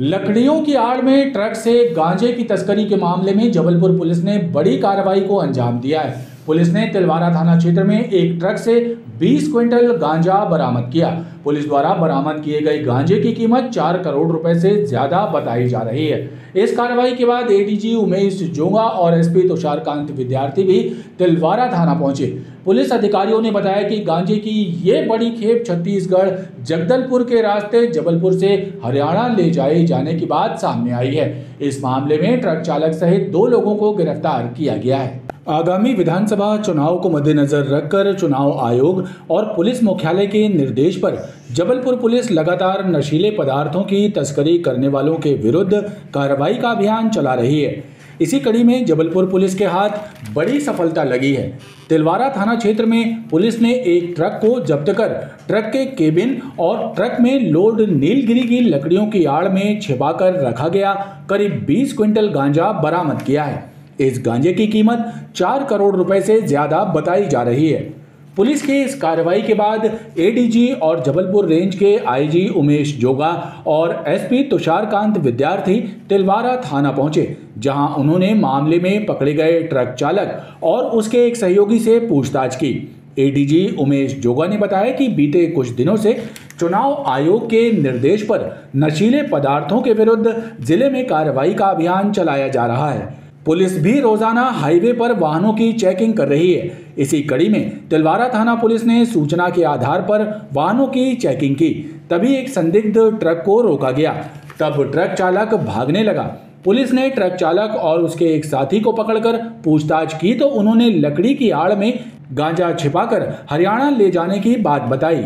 लकड़ियों की आड़ में ट्रक से गांजे की तस्करी के मामले में जबलपुर पुलिस ने बड़ी कार्रवाई को अंजाम दिया है। पुलिस ने तिलवारा थाना क्षेत्र में एक ट्रक से 20 क्विंटल गांजा बरामद किया। पुलिस द्वारा बरामद किए गए गांजे की कीमत चार करोड़ रुपए से ज़्यादा बताई जा रही है। इस कार्रवाई के बाद एडीजी उमेश जोंगा और एसपी तुषार कांत विद्यार्थी भी तिलवारा थाना पहुँचे। पुलिस अधिकारियों ने बताया कि गांजे की ये बड़ी खेप छत्तीसगढ़ जगदलपुर के रास्ते जबलपुर से हरियाणा ले जाए जाने की बात सामने आई है। इस मामले में ट्रक चालक सहित दो लोगों को गिरफ़्तार किया गया है। आगामी विधानसभा चुनाव को मद्देनजर रखकर चुनाव आयोग और पुलिस मुख्यालय के निर्देश पर जबलपुर पुलिस लगातार नशीले पदार्थों की तस्करी करने वालों के विरुद्ध कार्रवाई का अभियान चला रही है। इसी कड़ी में जबलपुर पुलिस के हाथ बड़ी सफलता लगी है। तिलवारा थाना क्षेत्र में पुलिस ने एक ट्रक को जब्त कर ट्रक के केबिन और ट्रक में लोड नीलगिरी की लकड़ियों की आड़ में छिपाकर रखा गया, करीब 20 क्विंटल गांजा बरामद किया है। इस गांजे की कीमत चार करोड़ रुपए से ज़्यादा बताई जा रही है। पुलिस की इस कार्रवाई के बाद एडीजी और जबलपुर रेंज के आईजी उमेश जोगा और एसपी तुषारकांत विद्यार्थी तिलवारा थाना पहुँचे, जहाँ उन्होंने मामले में पकड़े गए ट्रक चालक और उसके एक सहयोगी से पूछताछ की। एडीजी उमेश जोगा ने बताया कि बीते कुछ दिनों से चुनाव आयोग के निर्देश पर नशीले पदार्थों के विरुद्ध ज़िले में कार्रवाई का अभियान चलाया जा रहा है। पुलिस भी रोज़ाना हाईवे पर वाहनों की चेकिंग कर रही है। इसी कड़ी में तिलवारा थाना पुलिस ने सूचना के आधार पर वाहनों की चेकिंग की। तभी एक संदिग्ध ट्रक को रोका गया। तब ट्रक चालक भागने लगा। पुलिस ने ट्रक चालक और उसके एक साथी को पकड़कर पूछताछ की तो उन्होंने लकड़ी की आड़ में गांजा छिपाकर हरियाणा ले जाने की बात बताई।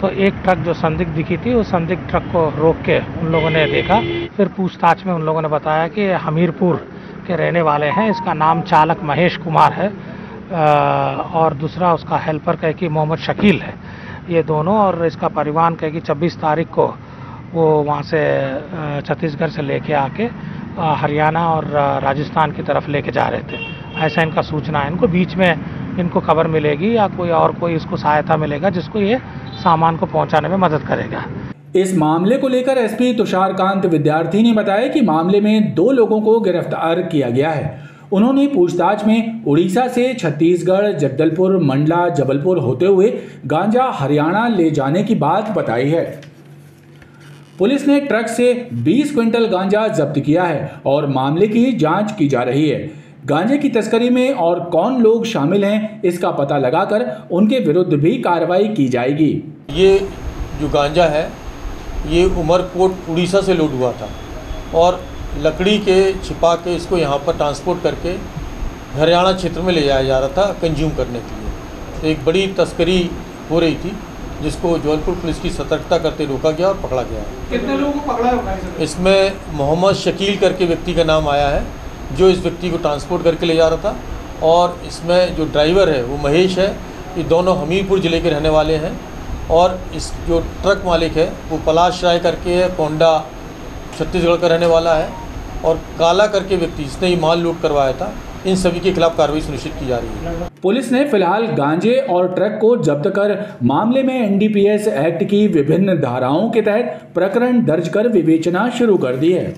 तो एक ट्रक जो संदिग्ध दिखी थी, उस संदिग्ध ट्रक को रोक के उन लोगों ने देखा। फिर पूछताछ में उन लोगों ने बताया कि हमीरपुर के रहने वाले हैं। इसका नाम चालक महेश कुमार है और दूसरा उसका हेल्पर कह कि मोहम्मद शकील है। ये दोनों और इसका परिवहन कह कि छब्बीस तारीख को वो वहाँ से छत्तीसगढ़ से लेके आके हरियाणा और राजस्थान की तरफ़ लेके जा रहे थे। ऐसा इनका सूचना है। इनको बीच में इनको खबर मिलेगी या कोई और कोई इसको सहायता मिलेगा जिसको ये सामान को पहुँचाने में मदद करेगा। इस मामले को लेकर एसपी तुषारकांत विद्यार्थी ने बताया कि मामले में दो लोगों को गिरफ़्तार किया गया है। उन्होंने पूछताछ में उड़ीसा से छत्तीसगढ़, जगदलपुर, मंडला, जबलपुर होते हुए गांजा हरियाणा ले जाने की बात बताई है। पुलिस ने ट्रक से 20 क्विंटल गांजा जब्त किया है और मामले की जाँच की जा रही है। गांजे की तस्करी में और कौन लोग शामिल हैं, इसका पता लगाकर उनके विरुद्ध भी कार्रवाई की जाएगी। ये जो गांजा है ये उमरकोट उड़ीसा से लोड हुआ था। और लकड़ी के छिपा के इसको यहाँ पर ट्रांसपोर्ट करके हरियाणा क्षेत्र में ले जाया जा रहा था कंज्यूम करने के लिए। तो एक बड़ी तस्करी हो रही थी जिसको जबलपुर पुलिस की सतर्कता करते रोका गया और पकड़ा गया कितने लोगों को पकड़ा होगा इसमें मोहम्मद शकील करके व्यक्ति का नाम आया है जो इस व्यक्ति को ट्रांसपोर्ट करके ले जा रहा था। और इसमें जो ड्राइवर है वो महेश है। ये दोनों हमीरपुर ज़िले के रहने वाले हैं। और इस जो ट्रक मालिक है, वो पलाश राय करके है पोंडा छत्तीसगढ़ का रहने वाला है और काला करके व्यक्ति जिसने ये माल लूट करवाया था, इन सभी के खिलाफ कार्रवाई सुनिश्चित की जा रही है। पुलिस ने फ़िलहाल गांजे और ट्रक को जब्त कर मामले में एनडीपीएस एक्ट की विभिन्न धाराओं के तहत प्रकरण दर्ज कर विवेचना शुरू कर दी है।